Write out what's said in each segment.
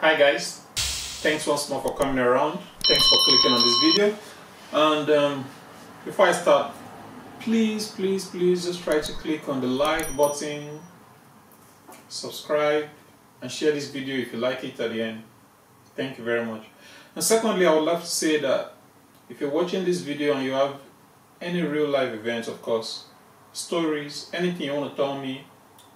Hi guys, thanks once more for coming around. Thanks for clicking on this video. And um, before I start, please, please, please just try to click on the like button, subscribe, and share this video if you like it at the end. Thank you very much. And secondly, I would love to say that if you're watching this video and you have any real life events, of course, stories, anything you want to tell me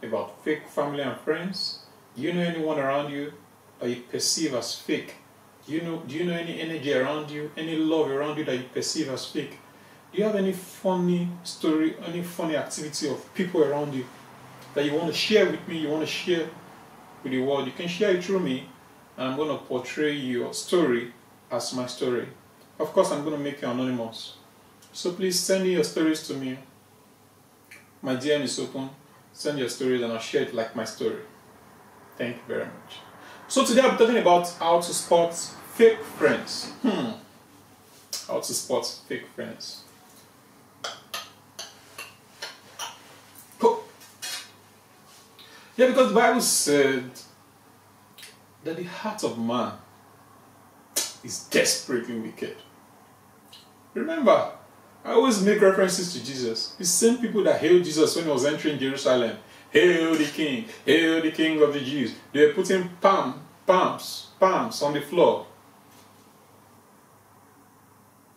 about fake family and friends, you know anyone around you that you perceive as fake? Do you know do you know any energy around you, any love around you that you perceive as fake? Do you have any funny story, any funny activity of people around you that you want to share with me, you want to share with the world? You can share it through me and I'm going to portray your story as my story. Of course, I'm going to make you anonymous. So please send your stories to me. My DM is open. Send your stories and I'll share it like my story. Thank you very much. So today I'm talking about how to spot fake friends. Hmm. How to spot fake friends. Yeah, because the Bible said that the heart of man is desperately wicked. Remember, I always make references to Jesus. The same people that hailed Jesus when he was entering Jerusalem. Hail the King, hail the King of the Jews. They were putting palm, palms, palms on the floor.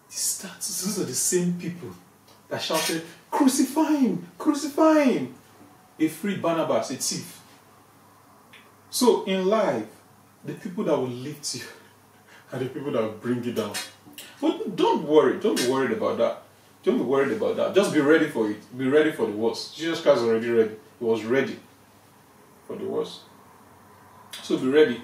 These are the same people that shouted, Crucify him, crucify him. They freed Barnabas, a thief. So in life, the people that will lift you are the people that will bring you down. But don't worry, don't be worried about that. Don't be worried about that. Just be ready for it. Be ready for the worst. Jesus Christ was already ready. Was ready for the worst. So be ready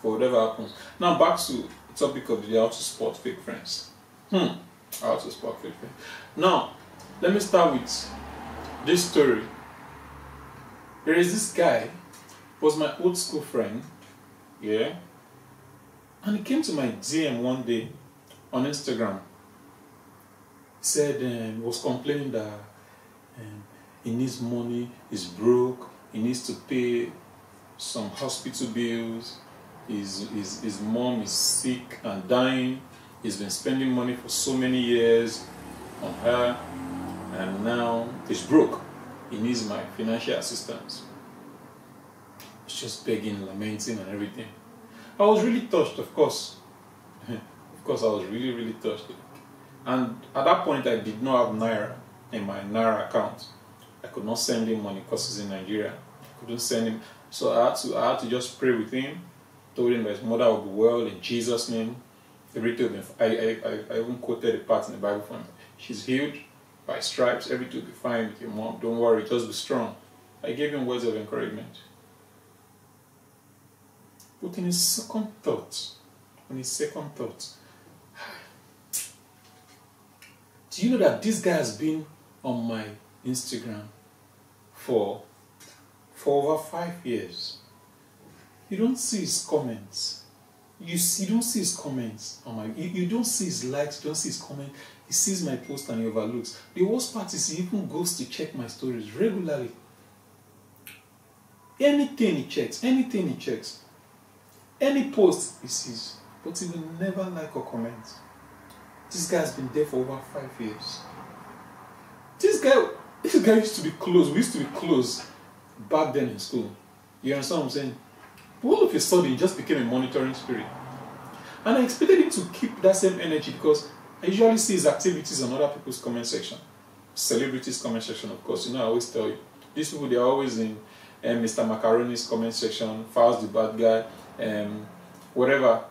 for whatever happens. Now back to the topic of the how to spot fake friends. Hmm. How to spot fake friends. Now, let me start with this story. There is this guy, was my old school friend, yeah, and he came to my DM one day on Instagram. Said um, was complaining that um, he needs money, he's broke, he needs to pay some hospital bills, his, his, his mom is sick and dying, he's been spending money for so many years on her, and now he's broke. He needs my financial assistance. He's just begging, lamenting, and everything. I was really touched, of course. of course, I was really, really touched. And at that point, I did not have Naira in my Naira account. I could not send him money because he's in Nigeria. I couldn't send him. So I had to, I had to just pray with him. Told him that his mother would be well in Jesus' name. Everything I, I, I, I even quoted a part in the Bible for him. She's healed by stripes. Everything will be fine with your mom. Don't worry, just be strong. I gave him words of encouragement. But in his second thought, on his second thought, do you know that this guy has been on my Instagram for for over five years? You don't see his comments. You, see, you don't see his comments on my. You, you don't see his likes. You don't see his comment. He sees my post and he overlooks. The worst part is he even goes to check my stories regularly. Anything he checks, anything he checks, any post he sees, but he will never like or comment. This guy has been there for over five years. This guy, this guy used to be close. We used to be close back then in school. You understand what I'm saying? But all of a sudden, he just became a monitoring spirit. And I expected him to keep that same energy because I usually see his activities on other people's comment section. Celebrities' comment section, of course. You know, I always tell you. These people, they're always in um, Mr. Macaroni's comment section, Falz the bad guy, um, whatever.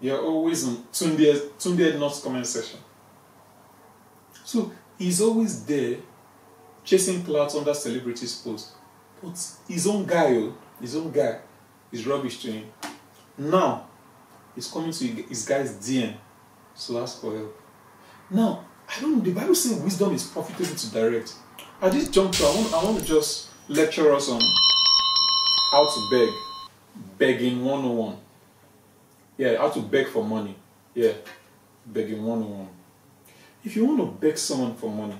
They're always in Tunde Ednut's comment section. So he's always there chasing clouds under celebrities' posts. But his own guy, his own guy, is rubbish to him. Now, he's coming to his guy's DM to ask for help. Now, I don't the Bible says wisdom is profitable to direct. At this juncture, I want, I want to just lecture us on how to beg. Begging 101. Yeah, how to beg for money. Yeah, begging 101. If you want to beg someone for money,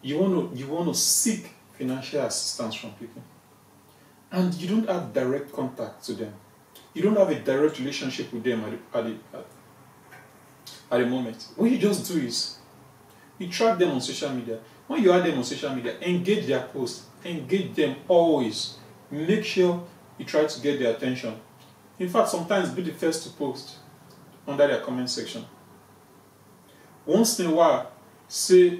you want to you want to seek financial assistance from people, and you don't have direct contact to them, You don't have a direct relationship with them at the, at the, at, the moment. What you just do is you track them on social media. When you add them on social media, engage their posts, engage them always. Make sure you try to get their attention. In fact, sometimes be the first to post under their comment section. Once in a while, say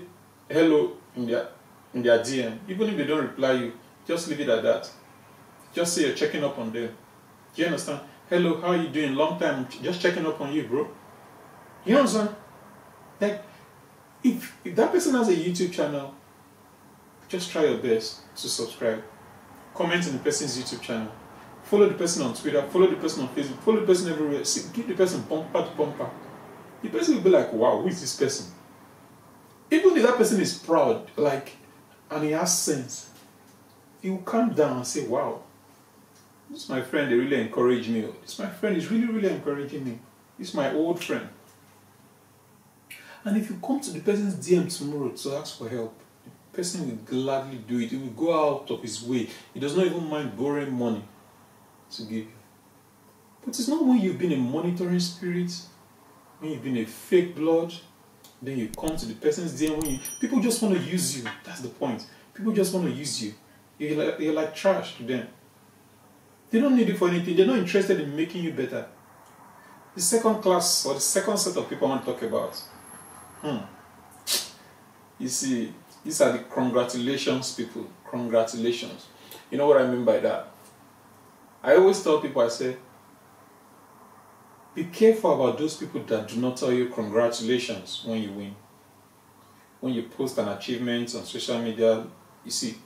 hello in their in their DM. Even if they don't reply you, just leave it at that. Just say you're checking up on them. Do you understand? Hello, how are you doing? Long time. Just checking up on you, bro. You understand? Like, if, if that person has a YouTube channel, just try your best to subscribe. Comment on the person's YouTube channel. Follow the person on Twitter. Follow the person on Facebook. Follow the person everywhere. See, give the person bumper to bumper. The person will be like, wow, who is this person? Even if that person is proud, like, and he has sense, he will calm down and say, wow, this my friend, they really encourage me. This my friend is really, really encouraging me. This my old friend. And if you come to the person's DM tomorrow to ask for help, the person will gladly do it. He will go out of his way. He does not even mind borrowing money to give you. But it's not when you've been a monitoring spirit, when you've been a fake blood, then you come to the person's DM when you people just want to use you. That's the point. People just want to use you. You're like, you're like trash to them. They don't need you for anything. They're not interested in making you better. The second class or the second set of people I want to talk about. Hmm. You see, these are the congratulations people. Congratulations. You know what I mean by that? I always tell people, I say, be careful about those people that do not tell you congratulations when you win. When you post an achievement on social media, you see,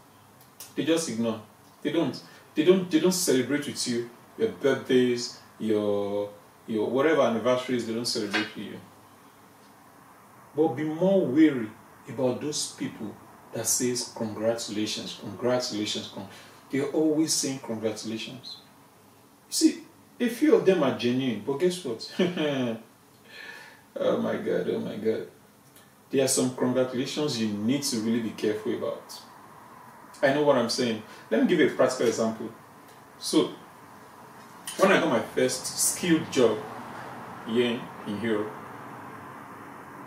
they just ignore. They don't. They don't. They don't celebrate with you. Your birthdays, your your whatever anniversaries, they don't celebrate with you. But be more wary about those people that says congratulations, congratulations. Con-. They're always saying congratulations. You see, a few of them are genuine, but guess what? oh my god, oh my god. There are some congratulations you need to really be careful about. I know what I'm saying. Let me give you a practical example. So, when I got my first skilled job here in Europe,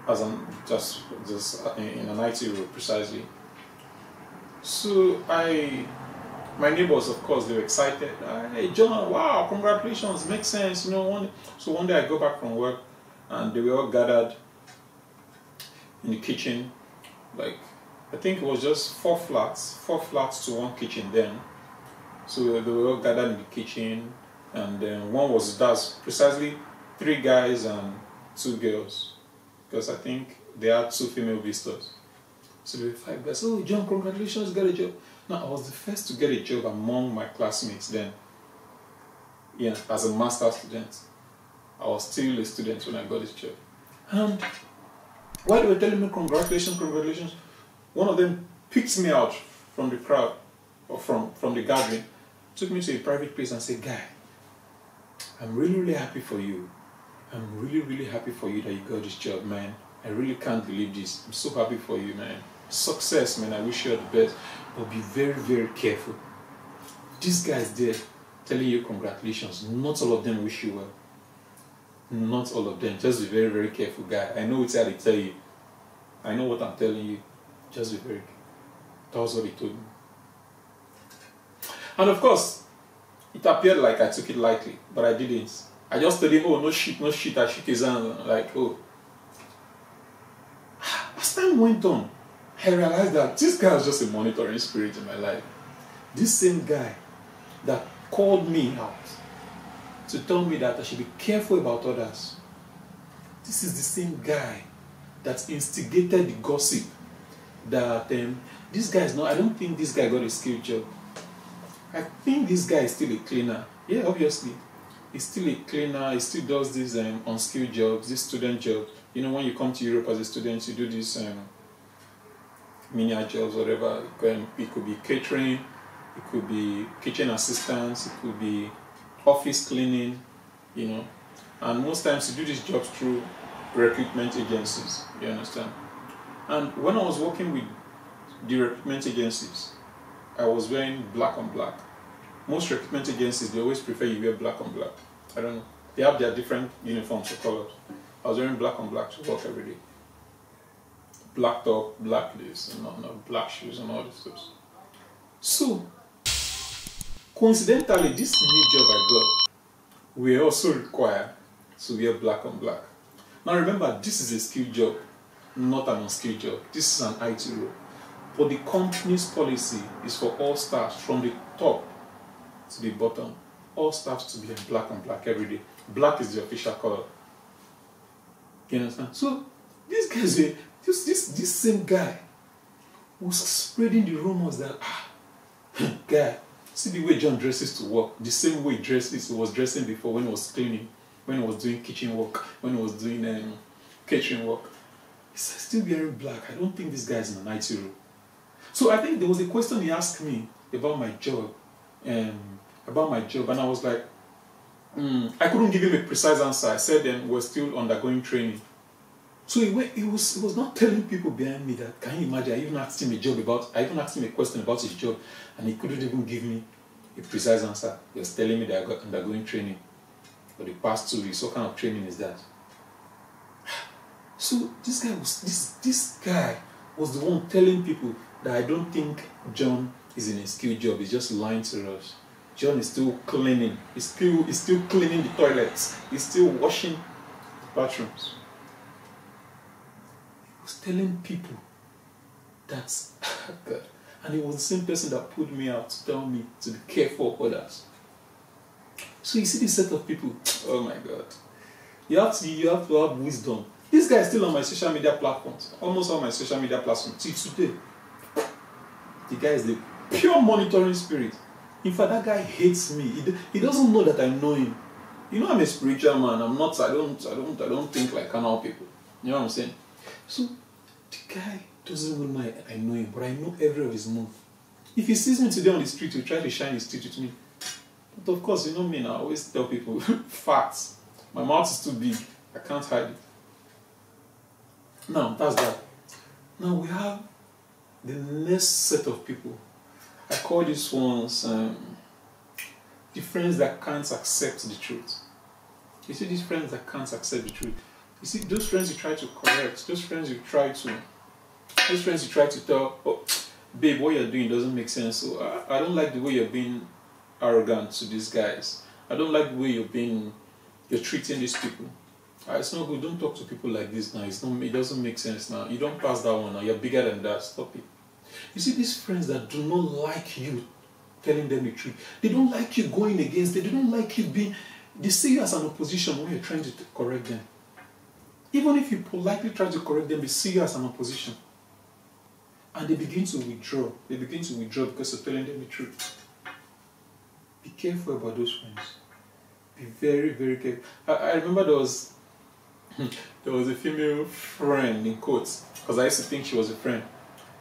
as I'm just just in an IT role precisely. So I my neighbors, of course, they were excited. Uh, hey, John, wow, congratulations, makes sense. You know, one, so one day I go back from work, and they were all gathered in the kitchen. Like, I think it was just four flats, four flats to one kitchen then. So they were all gathered in the kitchen, and then one was that's precisely three guys and two girls, because I think they had two female visitors. So were five guys. Oh, John, congratulations, got a job. Now, I was the first to get a job among my classmates then. Yeah, as a master student. I was still a student when I got this job. And while they were telling me congratulations, congratulations, one of them picked me out from the crowd or from, from the gathering, took me to a private place and said, Guy, I'm really, really happy for you. I'm really, really happy for you that you got this job, man. I really can't believe this. I'm so happy for you, man. Success, man. I wish you all the best. But be very, very careful. These guys there telling you congratulations. Not all of them wish you well. Not all of them. Just be very, very careful, guy. I know how they tell you. I know what I'm telling you. Just be very careful. That was what he told me. And of course, it appeared like I took it lightly, but I didn't. I just told him, oh, no shit, no shit. I shook his hand, like, oh. As time went on, I realized that this guy was just a monitoring spirit in my life. This same guy that called me out to tell me that I should be careful about others. This is the same guy that instigated the gossip that um, this guy is not, I don't think this guy got a skilled job. I think this guy is still a cleaner. Yeah, obviously. He's still a cleaner, he still does these um, unskilled jobs, these student jobs. You know, when you come to Europe as a student, you do this um, menial jobs, whatever. It could be catering, it could be kitchen assistants, it could be office cleaning, you know. And most times you do these jobs through recruitment agencies, you understand? And when I was working with the recruitment agencies, I was wearing black on black. Most recruitment agencies, they always prefer you wear black on black. I don't know. They have their different uniforms or colors. I was wearing black on black to work every day. Black top, black lace, and black shoes and all this stuff. So, coincidentally, this new job I got, we also require to wear black on black. Now remember, this is a skilled job, not an unskilled job. This is an IT role. But the company's policy is for all staff from the top to the bottom, all staff to be in black on black every day. Black is the official color. You understand? So this guy, this this this same guy was spreading the rumors that ah, guy, see the way John dresses to work, the same way he dresses he was dressing before when he was cleaning, when he was doing kitchen work, when he was doing um, kitchen work. He's still wearing black. I don't think this guy's in an IT role. So I think there was a question he asked me about my job, um, about my job, and I was like, mm, I couldn't give him a precise answer. I said then we're still undergoing training. So he, went, he was he was not telling people behind me that. Can you imagine? I even asked him a job about. I even asked him a question about his job, and he couldn't even give me a precise answer. He was telling me that I got undergoing training for the past two weeks. What kind of training is that? So this guy was this this guy was the one telling people that I don't think John is in a skilled job. He's just lying to us. John is still cleaning. He's still he's still cleaning the toilets. He's still washing the bathrooms. Was telling people that God. And he was the same person that put me out to tell me to be careful of others. So you see this set of people, oh my god. You have to you have to have wisdom. This guy is still on my social media platforms. Almost all my social media platforms till today. The guy is the pure monitoring spirit. In fact, that guy hates me. He, he doesn't know that I know him. You know, I'm a spiritual man. I'm not. I don't. I don't. I don't think like carnal people. You know what I'm saying? So, the guy doesn't even know I, I know him, but I know every of his move. If he sees me today on the street, he'll try to shine his teeth with me. But of course, you know me. I always tell people facts. My mouth is too big. I can't hide it. Now, that's that. Now we have the next set of people. I call these ones um, the friends that can't accept the truth. You see, these friends that can't accept the truth. You see, those friends you try to correct, those friends you try to, those friends you try to tell, oh, babe, what you're doing doesn't make sense. So I, I don't like the way you're being arrogant to these guys. I don't like the way you're being, you're treating these people. Ah, it's not good. Don't talk to people like this now. It's not. It doesn't make sense now. You don't pass that one now. You're bigger than that. Stop it. You see, these friends that do not like you telling them the truth, they don't like you going against. They don't like you being. They see you as an opposition when you're trying to correct them. Even if you politely try to correct them, they see you as an opposition. And they begin to withdraw. They begin to withdraw because you're telling them the truth. Be careful about those friends. Be very, very careful. I, I remember there was there was a female friend in quotes because I used to think she was a friend.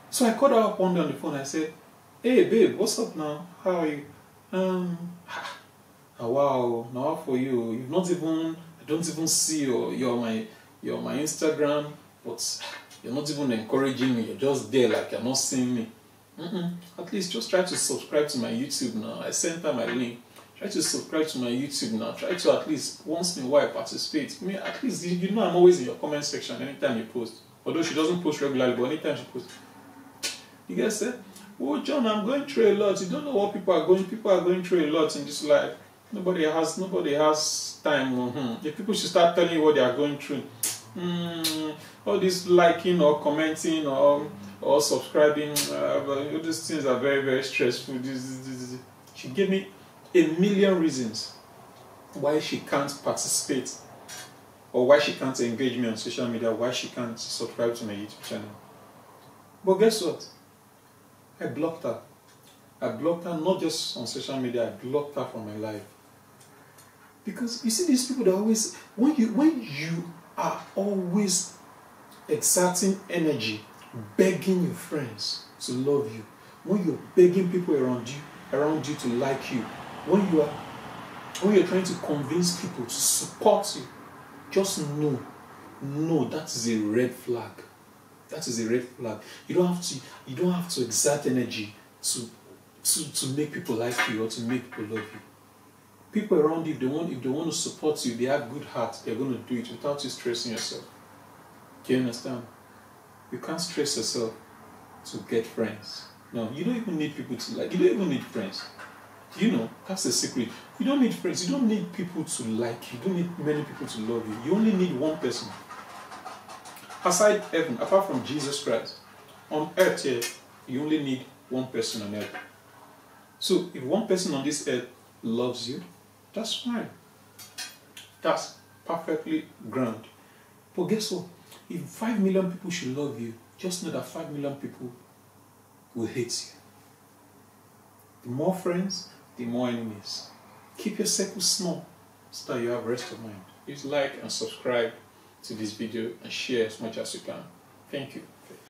So I called her up one day on the phone. I said, "Hey, babe, what's up now? How are you? Um, oh, wow, now for you. You've not even. I don't even see your you're my you're on my Instagram, but you're not even encouraging me. You're just there like you're not seeing me. Mm-mm. At least just try to subscribe to my YouTube now. I sent her my link. Try to subscribe to my YouTube now. Try to at least once in a while participate. I mean, at least you know I'm always in your comment section anytime you post. Although she doesn't post regularly, but anytime she posts. You guys say, Oh John, I'm going through a lot. You don't know what people are going people are going through a lot in this life. Nobody has nobody has time. Mm-hmm. If people should start telling you what they are going through. Mm, all this liking or commenting or or subscribing, uh, all these things are very, very stressful. This, this, this. She gave me a million reasons why she can't participate or why she can't engage me on social media, why she can't subscribe to my YouTube channel. But guess what? I blocked her. I blocked her not just on social media, I blocked her from my life. Because you see these people that always when you when you are always exerting energy, begging your friends to love you, when you're begging people around you, around you to like you, when you are when you're trying to convince people to support you, just know, know that is a red flag. That is a red flag. You don't have to you don't have to exert energy to to, to make people like you or to make people love you. People around you, they want, if they want to support you, they have good heart, they're going to do it without you stressing yourself. Do you understand? You can't stress yourself to get friends. No, you don't even need people to like. You don't even need friends. You know, that's the secret. You don't need friends. You don't need people to like you. You don't need many people to love you. You only need one person. Aside heaven, apart from Jesus Christ, on earth here, you only need one person on earth. So if one person on this earth loves you, that's fine. That's perfectly grand. But guess what? If 5 million people should love you, just know that 5 million people will hate you. The more friends, the more enemies. Keep your circle small so that you have rest of mind. Please like and subscribe to this video and share as much as you can. Thank you.